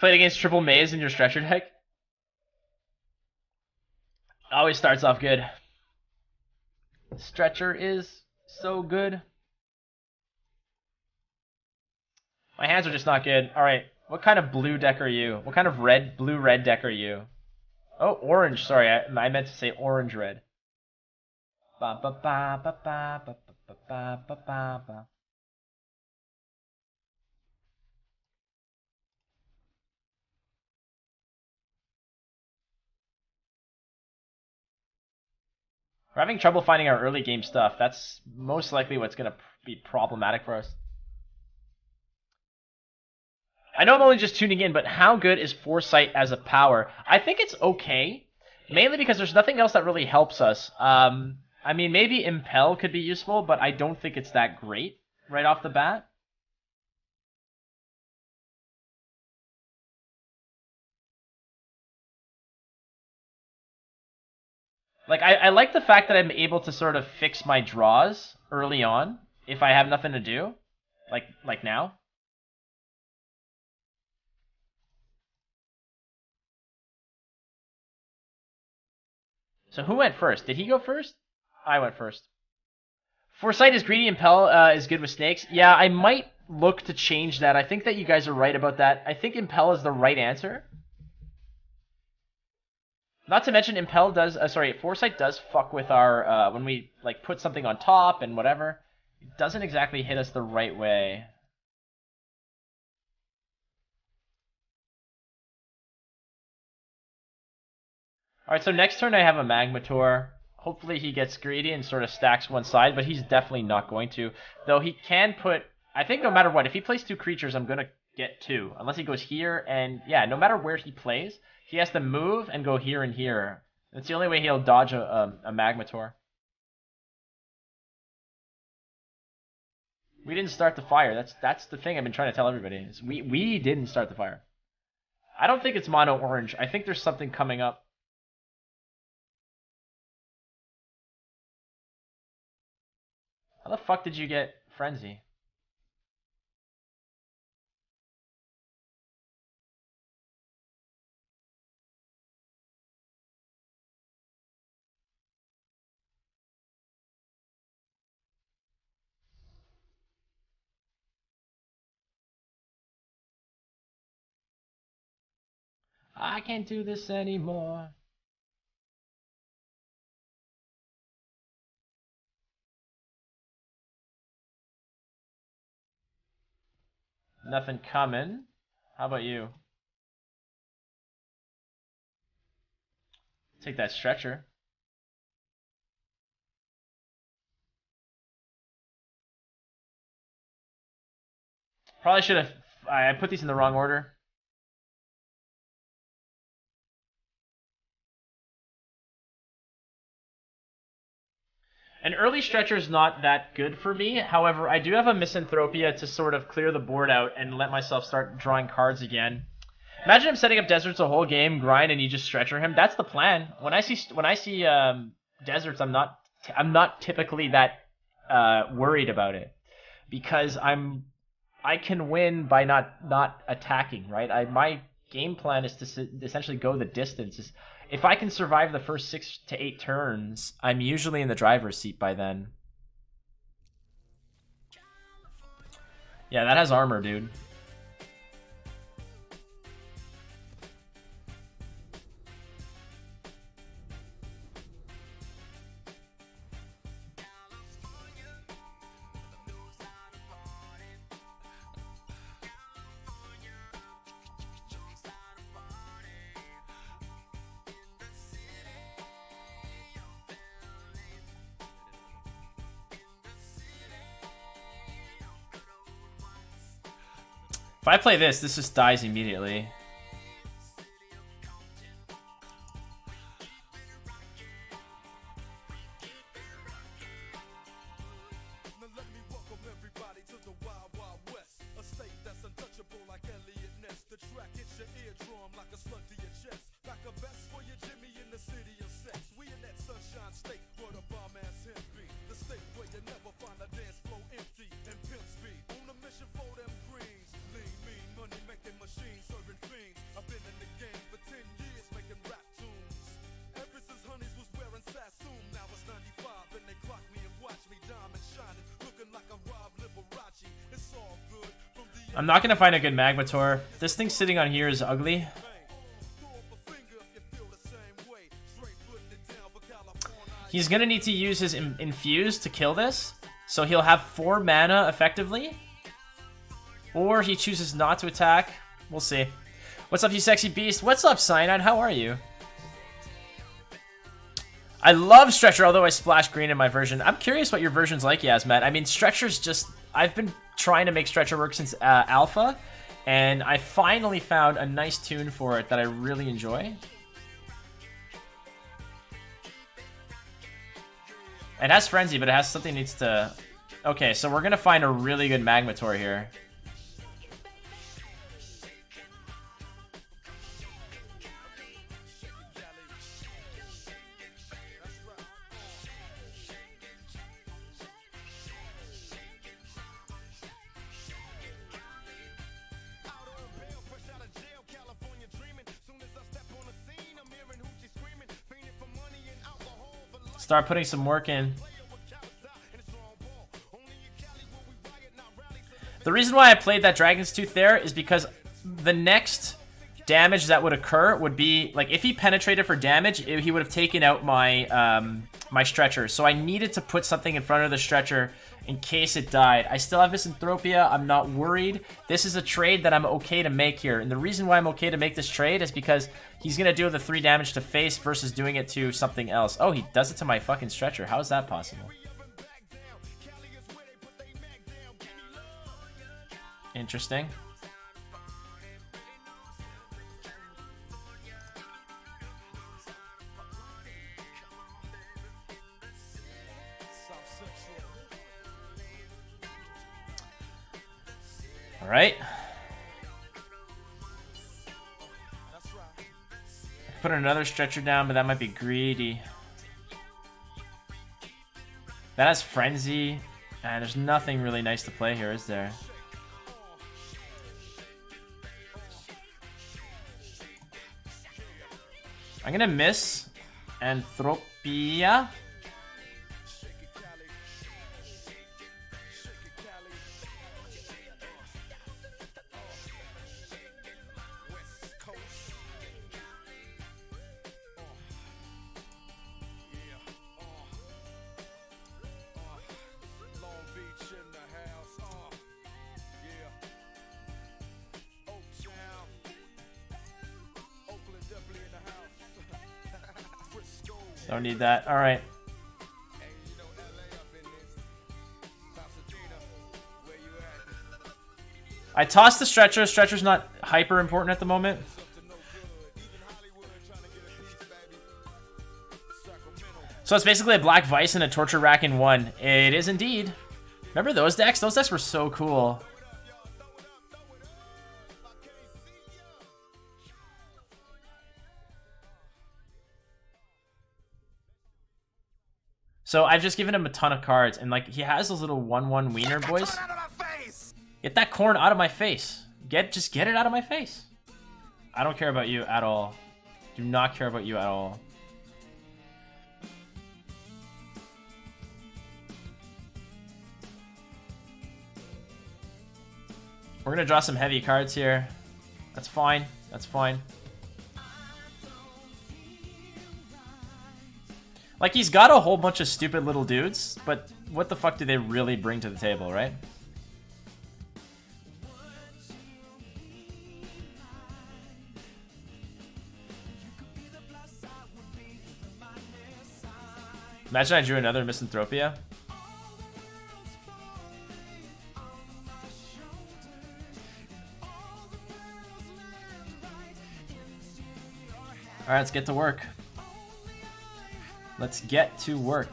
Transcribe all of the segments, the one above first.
Played against Triple Maze in your stretcher deck. Always starts off good. Stretcher is so good. My hands are just not good. Alright, what kind of blue deck are you? What kind of red, blue, red deck are you? Oh, orange. Sorry, I, I meant to say orange red. Ba ba ba ba ba ba ba ba ba ba We're having trouble finding our early game stuff. That's most likely what's going to be problematic for us. I know I'm only just tuning in, but how good is Foresight as a power? I think it's okay, mainly because there's nothing else that really helps us. Um, I mean, maybe Impel could be useful, but I don't think it's that great right off the bat. Like, I, I like the fact that I'm able to sort of fix my draws early on if I have nothing to do, like like now. So who went first? Did he go first? I went first. Foresight is greedy and Impel uh, is good with snakes. Yeah, I might look to change that. I think that you guys are right about that. I think Impel is the right answer. Not to mention Impel does, uh, sorry, Foresight does fuck with our, uh, when we, like, put something on top and whatever. It doesn't exactly hit us the right way. Alright, so next turn I have a Magmator. Hopefully he gets greedy and sort of stacks one side, but he's definitely not going to. Though he can put... I think no matter what, if he plays two creatures, I'm going to get two. Unless he goes here, and yeah, no matter where he plays, he has to move and go here and here. That's the only way he'll dodge a, a, a Magmator. We didn't start the fire. That's that's the thing I've been trying to tell everybody. Is we we didn't start the fire. I don't think it's mono orange. I think there's something coming up. How the fuck did you get Frenzy? I can't do this anymore. Nothing coming. How about you? Take that stretcher. Probably should have. I put these in the wrong order. An early stretcher is not that good for me. However, I do have a Misanthropia to sort of clear the board out and let myself start drawing cards again. Imagine him setting up deserts a whole game, grind, and you just stretcher him. That's the plan. When I see when I see um, deserts, I'm not I'm not typically that uh, worried about it because I'm I can win by not not attacking. Right? I my game plan is to essentially go the distance if I can survive the first six to eight turns, I'm usually in the driver's seat by then. Yeah, that has armor, dude. If I play this, this just dies immediately. I'm not gonna find a good Magmator. This thing sitting on here is ugly. He's gonna need to use his Infuse to kill this. So he'll have 4 mana effectively. Or he chooses not to attack. We'll see. What's up, you sexy beast? What's up, Cyanide? How are you? I love Stretcher, although I splash green in my version. I'm curious what your version's like, Yasmat. I mean, Stretcher's just... I've been trying to make Stretcher work since uh, Alpha, and I finally found a nice tune for it that I really enjoy. It has Frenzy, but it has something needs to... Okay, so we're gonna find a really good Magmator here. Start putting some work in. The reason why I played that Dragon's Tooth there is because the next damage that would occur would be, like, if he penetrated for damage, he would have taken out my, um, my stretcher. So I needed to put something in front of the stretcher in case it died. I still have Misanthropia. I'm not worried. This is a trade that I'm okay to make here. And the reason why I'm okay to make this trade is because he's going to do the 3 damage to face versus doing it to something else. Oh, he does it to my fucking stretcher. How is that possible? Interesting. Right. Put another stretcher down, but that might be greedy. That has Frenzy. And there's nothing really nice to play here, is there? I'm gonna miss Anthropia. Don't need that. All right. I tossed the stretcher. Stretcher's not hyper important at the moment. So it's basically a Black Vise and a Torture Rack in one. It is indeed. Remember those decks? Those decks were so cool. So I've just given him a ton of cards, and like he has those little one-one wiener boys. Get that corn out of my face. Get just get it out of my face. I don't care about you at all. Do not care about you at all. We're gonna draw some heavy cards here. That's fine. That's fine. Like, he's got a whole bunch of stupid little dudes, but what the fuck do they really bring to the table, right? Imagine I drew another Misanthropia. Alright, let's get to work. Let's get to work.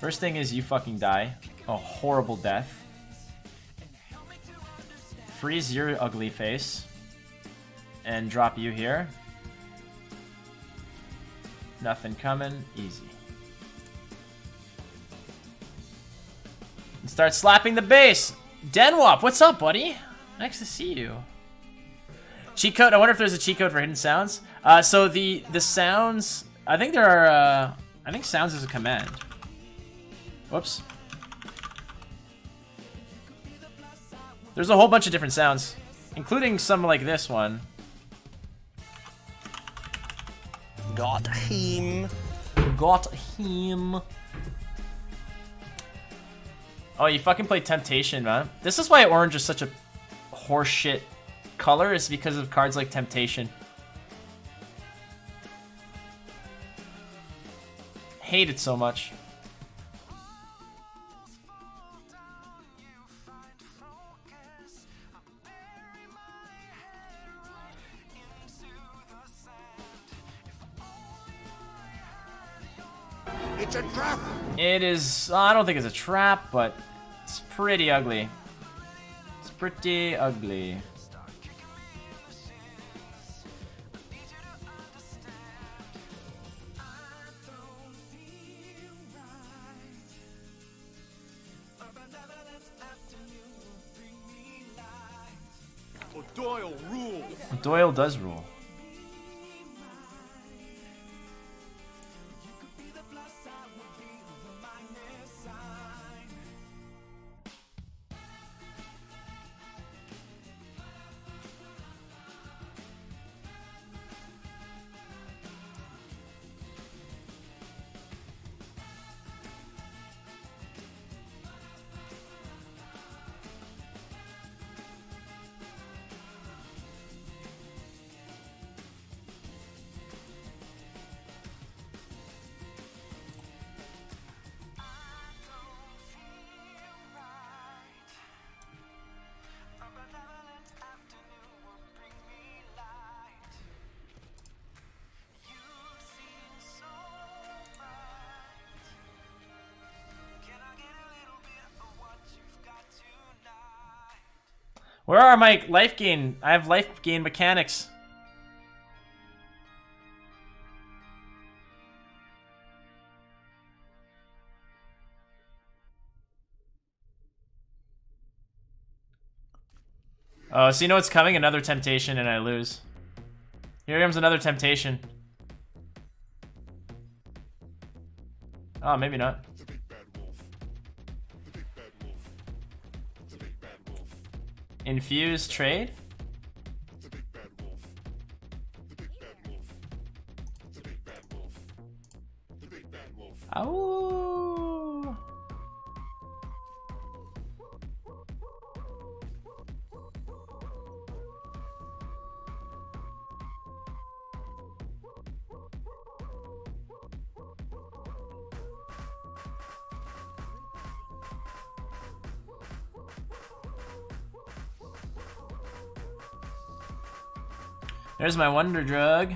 First thing is you fucking die. A horrible death. Freeze your ugly face. And drop you here. Nothing coming. Easy. And start slapping the base. Denwop, what's up, buddy? Nice to see you. Cheat code. I wonder if there's a cheat code for hidden sounds. Uh, so the the sounds. I think there are. Uh, I think sounds is a command. Whoops. There's a whole bunch of different sounds, including some like this one. Got him. Got him. Oh, you fucking play Temptation, man. This is why orange is such a horseshit color, is because of cards like Temptation. Hate it so much. It's a trap. It is. I don't think it's a trap, but it's pretty ugly. It's pretty ugly. Doyle does rule. Where are my life gain? I have life gain mechanics. Oh, so you know what's coming? Another temptation and I lose. Here comes another temptation. Oh, maybe not. Infuse trade? My wonder drug.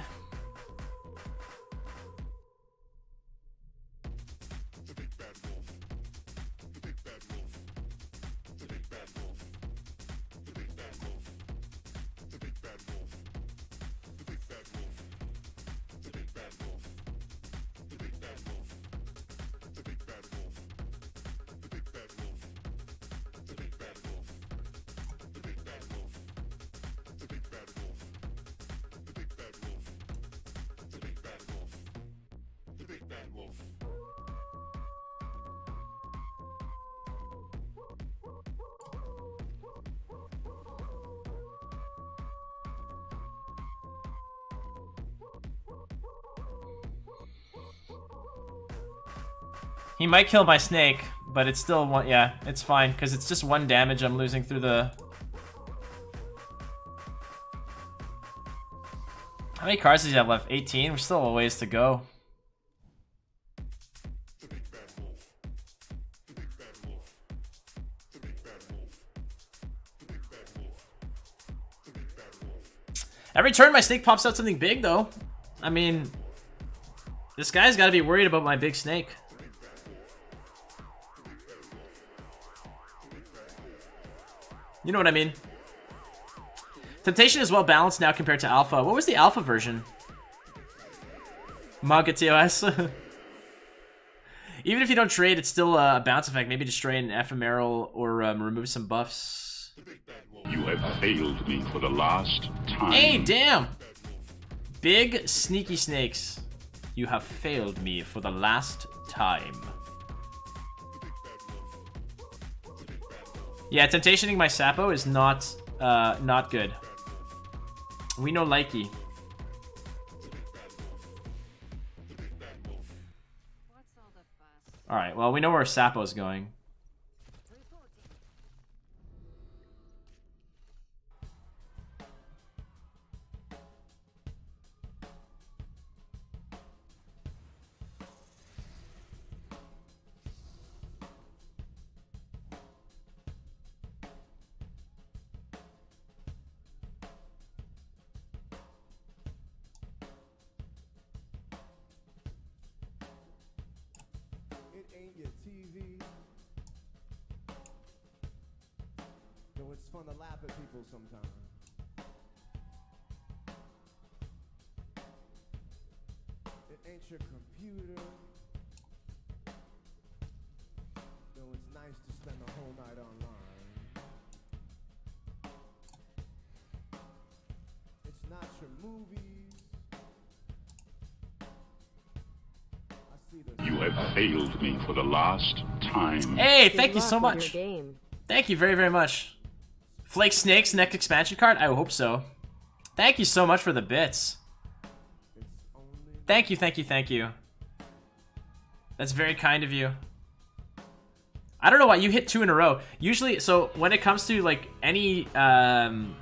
He might kill my snake, but it's still one. Yeah, it's fine because it's just one damage I'm losing through the. How many cards does he have left? 18? We're still a ways to go. Every turn my snake pops out something big though. I mean, this guy's got to be worried about my big snake. You know what I mean? Temptation is well balanced now compared to Alpha. What was the Alpha version? Manga TOS. Even if you don't trade, it's still a bounce effect. Maybe destroy an ephemeral or um, remove some buffs. You have failed me for the last time. Hey, damn! Big sneaky snakes. You have failed me for the last time. Yeah, temptationing my Sapo is not uh, not good. We know likey. All right. Well, we know where Sapo's going. Nice to spend the whole night online. It's not your movies. I see the You have failed me for the last time. Hey, thank you so much. Thank you very, very much. Flake Snakes next expansion card? I hope so. Thank you so much for the bits. Thank you, thank you, thank you. That's very kind of you. I don't know why you hit two in a row. Usually, so when it comes to like any um,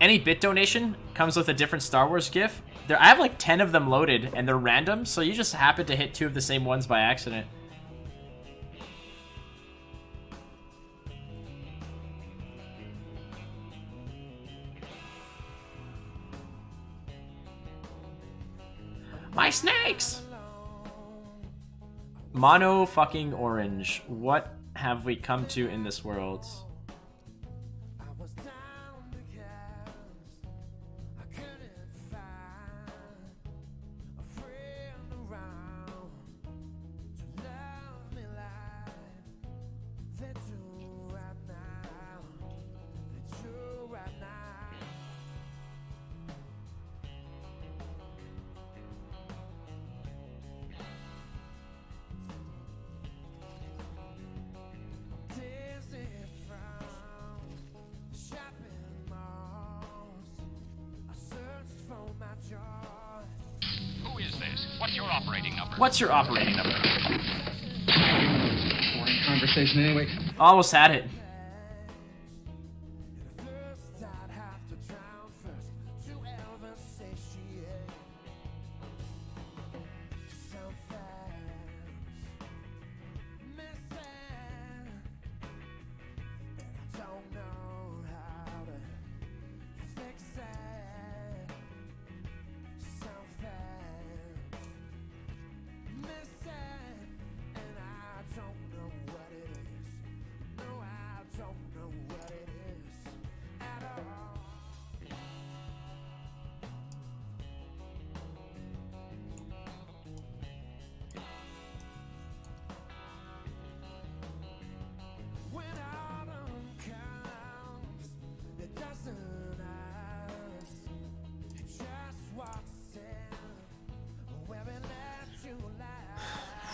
any bit donation comes with a different Star Wars GIF. There, I have like ten of them loaded, and they're random. So you just happen to hit two of the same ones by accident. My snakes! Mono fucking orange. What have we come to in this world? What's your operating number? Boring conversation anyway. Almost had it.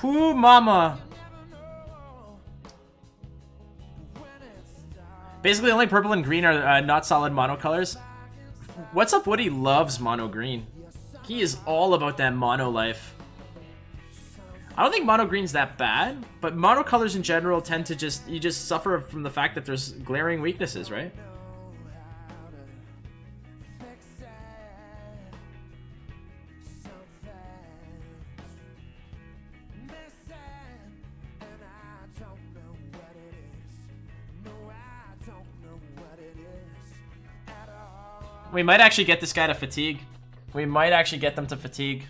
Whoo, mama. Basically, only purple and green are uh, not solid mono colors. What's up, Woody loves mono green. He is all about that mono life. I don't think mono green's that bad, but mono colors in general tend to just you just suffer from the fact that there's glaring weaknesses, right? We might actually get this guy to fatigue. We might actually get them to fatigue.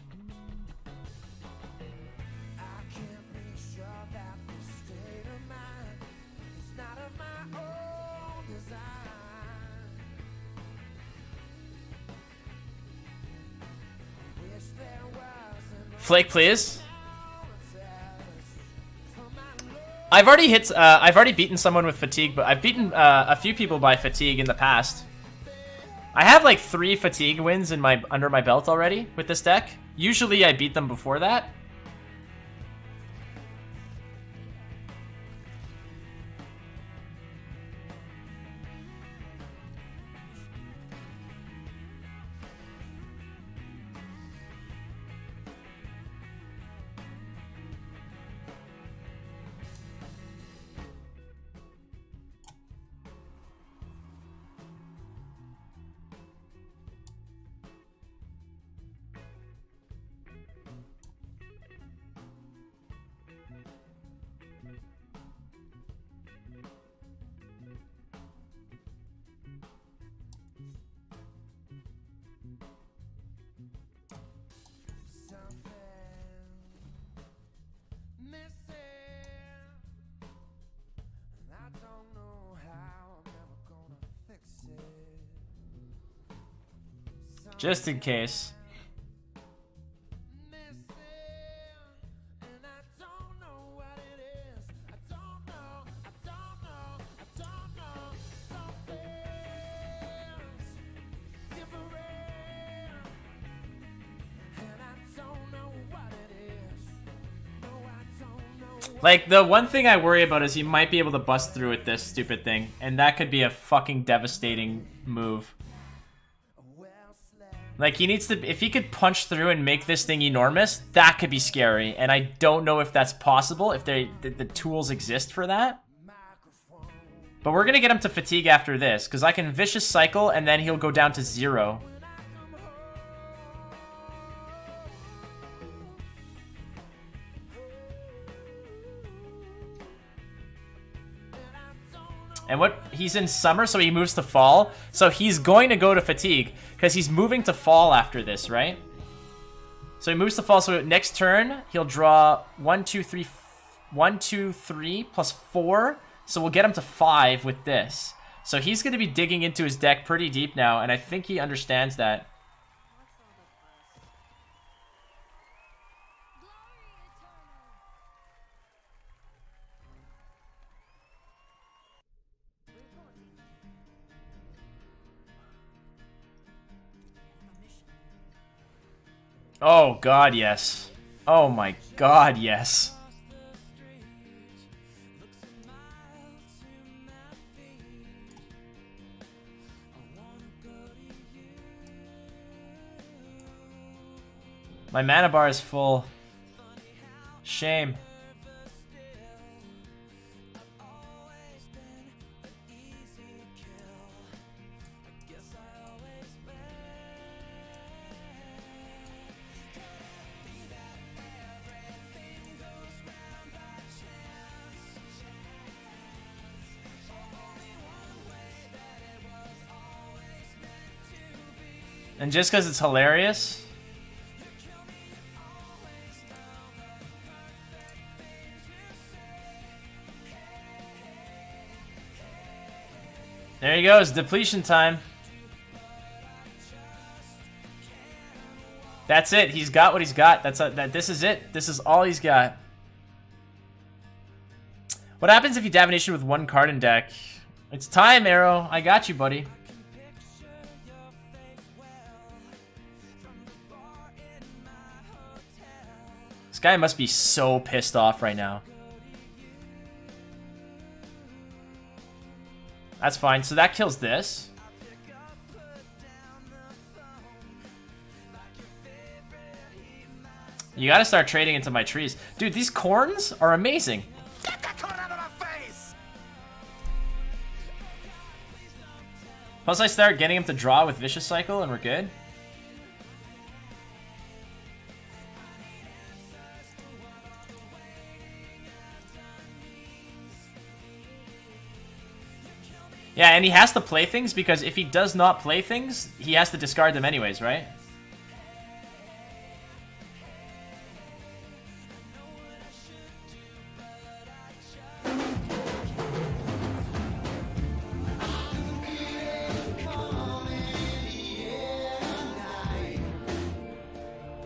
Flake, please. I've already hit. Uh, I've already beaten someone with fatigue, but I've beaten uh, a few people by fatigue in the past. I have like three fatigue wins in my under my belt already with this deck. Usually, I beat them before that. Just in case. Like, the one thing I worry about is he might be able to bust through with this stupid thing, and that could be a fucking devastating move. Like, he needs to... If he could punch through and make this thing enormous, that could be scary, and I don't know if that's possible, if they, the, the tools exist for that. But we're gonna get him to fatigue after this, because I can Vicious Cycle, and then he'll go down to zero. And what he's in summer, so he moves to fall. So he's going to go to fatigue because he's moving to fall after this, right? So he moves to fall. So next turn he'll draw one, two, three, one, two, three plus four. So we'll get him to five with this. So he's going to be digging into his deck pretty deep now, and I think he understands that. Oh god, yes. Oh my god, yes. My mana bar is full. Shame. And just because it's hilarious? There he goes, depletion time. That's it. He's got what he's got. That's a, that. This is it. This is all he's got. What happens if you Divination with one card in deck? It's time, Arrow. I got you, buddy. This guy must be so pissed off right now. That's fine. So that kills this. You gotta start trading into my trees. Dude, these corns are amazing. Get that card out of my face! Plus I start getting him to draw with Vicious Cycle and we're good. Yeah, and he has to play things because if he does not play things, he has to discard them anyways, right?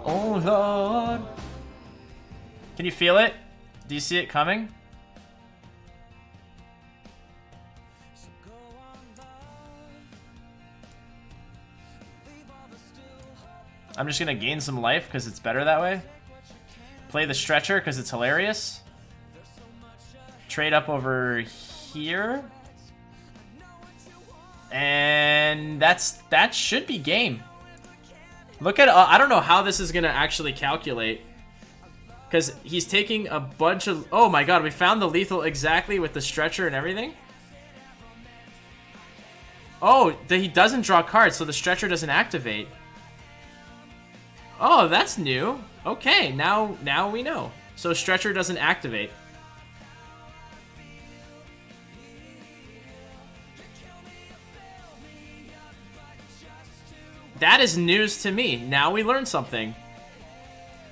Oh lord. Can you feel it? Do you see it coming? I'm just gonna gain some life because it's better that way. Play the stretcher because it's hilarious. Trade up over here. And that's that should be game. Look at uh, I don't know how this is gonna actually calculate. Because he's taking a bunch of... Oh my god, we found the lethal exactly with the stretcher and everything? Oh, he doesn't draw cards, so the stretcher doesn't activate. Oh, that's new. Okay, now now we know. So stretcher doesn't activate. That is news to me. Now we learned something.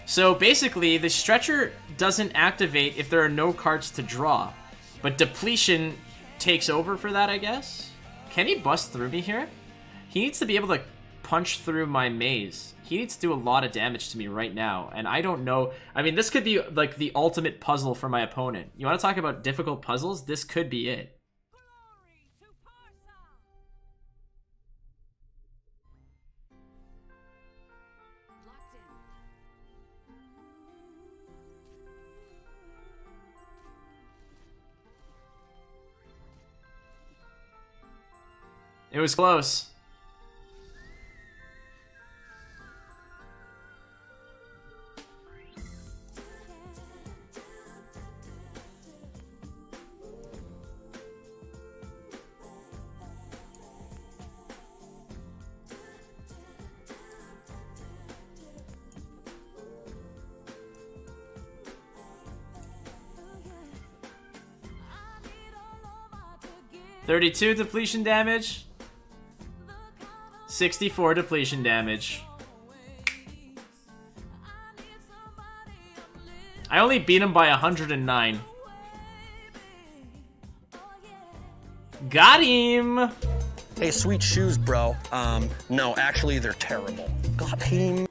So basically, the stretcher doesn't activate if there are no cards to draw. But depletion takes over for that, I guess? Can he bust through me here? He needs to be able to punch through my maze. He needs to do a lot of damage to me right now, and I don't know. I mean, this could be like the ultimate puzzle for my opponent. You want to talk about difficult puzzles? This could be it. It was close. Thirty-two depletion damage. 64 depletion damage. I only beat him by 109. Got him! Hey, sweet shoes, bro. Um, no, actually, they're terrible. Got him.